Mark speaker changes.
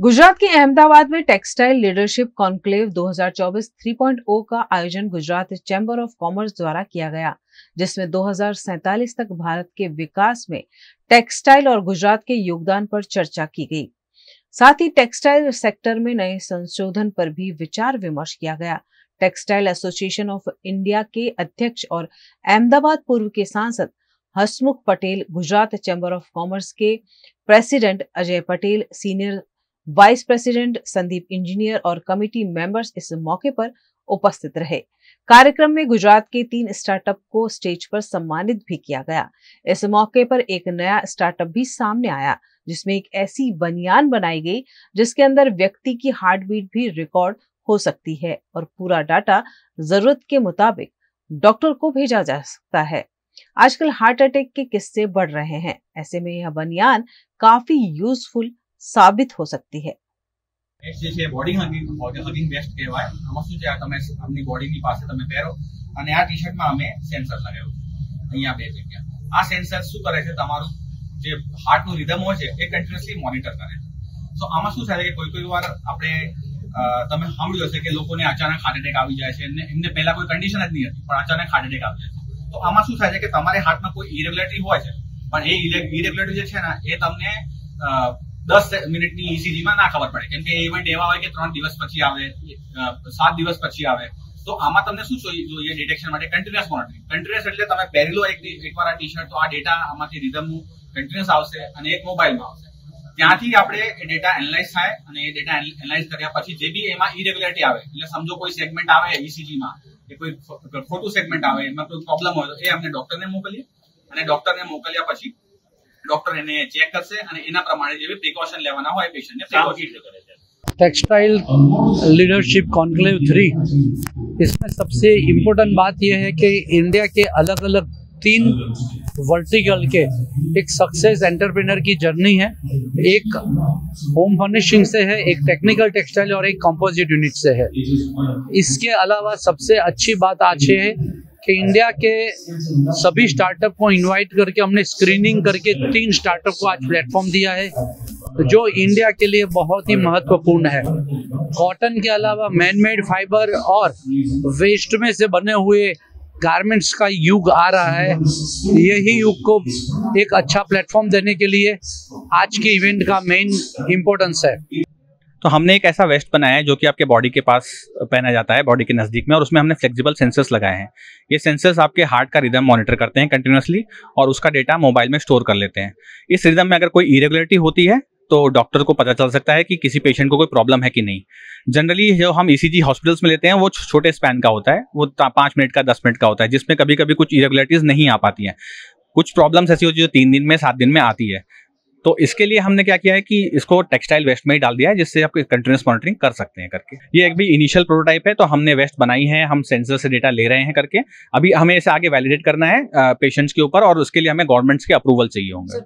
Speaker 1: गुजरात के अहमदाबाद में textile leadership conclave 2024 3.0 का आयोजन गुजरात चैम्बर ऑफ़ कॉमर्स द्वारा किया गया, जिसमें दो तक भारत के विकास में टेक्सटाइल और गुजरात के योगदान पर चर्चा की गई। साथ ही टेक्सटाइल सेक्टर में नए संशोधन पर भी विचार विमर्श किया गया। टेक्सटाइल एसोसिएशन ऑफ़ इंडिया के अध्यक्ष और अहमदाबाद पूर्व के सांसद Hasmukh Patel Gujarat chamber of commerce के president Ajay Patel, senior vice president, Sandeep Engineer और कमेटी मेंबर्स इस मौके पर उपस्थित रहे। कार्यक्रम में गुजरात के तीन स्टार्टअप को स्टेज पर सम्मानित भी किया गया। इस मौके पर एक नया स्टार्टअप भी सामने आया, जिसमें एक ऐसी बनियान बनाई गई, जिसके अंदर व्यक्ति की हार्ट बीट भी रिकॉर्ड हो सकती है और पूरा डाटा ज़रूरत के मुताबिक डॉक्टर को भेजा जा सकता है। आजकल हार्ट अटैक के किस्से बढ़ रहे हैं। ऐसे में यह बनियान काफ़ी यूजफुल સાબિત હો સકતી
Speaker 2: હૈ. છે બોડી આમાં શું છે? આ સેન્સર શું કરે છે? તમારું જે હાર્ટનું રિધમ હોય છે, એ કન્ટિન્યુઅસલી મોનિટર કરે છે. સો આમાં શું થાય કે કોઈ કોઈ વાર આપણે તમે સાંભળ્યું હશે કે લોકોને અચાનક હાર્ટ એટેક આવી જાય છે. એમને પહેલા કોઈ કન્ડિશન જ નહીં હતી, પણ અચાનક હાર્ટ એટેક આવી જાય છે. તો આમાં શું થાય છે કે તમારે હાર્ટમાં કોઈ ઇરેગ્યુલેટરી હોય છે, પણ એ ઇરેગ્યુલેટરી જે છે ને, એ તમને દસ મિનિટની ઈસીજીમાં ના ખબર પડે. કેમ કે ઇવેન્ટ એવા હોય કે ત્રણ દિવસ પછી આવે સાત દિવસ પછી આવે. તો આમાં તમને શું જોઈએ ડિટેક્શન માટે? કન્ટિન્યુઅસ મોનિટરિંગ કન્ટિન્યુઅસ એટલે તમે પહેરેલો એક એકવાર આ ટી શર્ટ તો આ ડેટા આમાંથી રિધમનું કન્ટિન્યુઅસ આવશે અને એક મોબાઈલમાં આવશે. ત્યાંથી આપણે એ ડેટા એનાલાઇઝ થાય અને એ ડેટા એનાલાઇઝ કર્યા પછી જે બી એમાં ઇરેગ્યુલરિટી આવે, એટલે સમજો કોઈ સેગમેન્ટ આવે ઈસીજીમાં કે કોઈ ખોટું સેગમેન્ટ આવે, એમાં કોઈ પ્રોબ્લેમ હોય તો એ અમને ડોક્ટરને મોકલીએ અને ડોક્ટરને મોકલ્યા પછી ડોક્ટર એને ચેક કરશે અને એના પ્રમાણે જેવી પ્રિકોશન લેવાના હોય પેશન્ટને પ્રિકોશન કરે છે
Speaker 3: टेक्सटाइल लीडरशिप कॉन्क्लेव थ्री इसमें सबसे इम्पोर्टेंट बात यह है कि इंडिया के अलग अलग तीन वर्टिकल के एक सक्सेस एंटरप्रेनर की जर्नी है एक होम फर्निशिंग से है एक टेक्निकल टेक्सटाइल और एक कंपोजिट यूनिट से है इसके अलावा सबसे अच्छी बात आज है कि इंडिया के सभी स्टार्टअप को इनवाइट करके हमने स्क्रीनिंग करके तीन स्टार्टअप को आज प्लेटफॉर्म दिया है। जो इंडिया के लिए बहुत ही महत्वपूर्ण है। कॉटन के अलावा मैन मेड फाइबर और वेस्ट में से बने हुए गारमेंट्स का युग आ रहा है। यही युग को एक अच्छा प्लेटफॉर्म देने के लिए आज के इवेंट का मेन इम्पोर्टेंस है।
Speaker 4: तो हमने एक ऐसा वेस्ट बनाया है जो कि आपके बॉडी के पास पहना जाता है बॉडी के नज़दीक में, और उसमें हमने फ्लेक्सिबल सेंसर्स लगाए हैं। ये सेंसर्स आपके हार्ट का रिदम मॉनिटर करते हैं कंटिन्यूसली और उसका डेटा मोबाइल में स्टोर कर लेते हैं। इस रिदम में अगर कोई इरेगुलरिटी होती है तो डॉक्टर को पता चल सकता है कि किसी पेशेंट को कोई प्रॉब्लम है कि नहीं। जनरली जो हम ईसीजी हॉस्पिटल्स में लेते हैं, वो छोटे स्पैन का होता है, वो पाँच मिनट का, दस मिनट का होता है, जिसमें कभी कभी कुछ इरेगुलरिटीज़ नहीं आ पाती हैं। कुछ प्रॉब्लम्स ऐसी होती है जो तीन दिन में, सात दिन में आती है। तो इसके लिए हमने क्या किया है कि इसको टेक्सटाइल वेस्ट में ही डाल दिया है, जिससे आप कंटिन्यूस मॉनिटरिंग कर सकते हैं करके। ये एक भी इनिशियल प्रोटोटाइप है तो हमने वेस्ट बनाई है, हम सेंसर से डेटा ले रहे हैं करके। अभी हमें इसे आगे वैलिडेट करना है पेशेंट्स के ऊपर, और उसके लिए हमें गवर्नमेंट्स के अप्रूवल चाहिए होंगे।